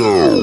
go.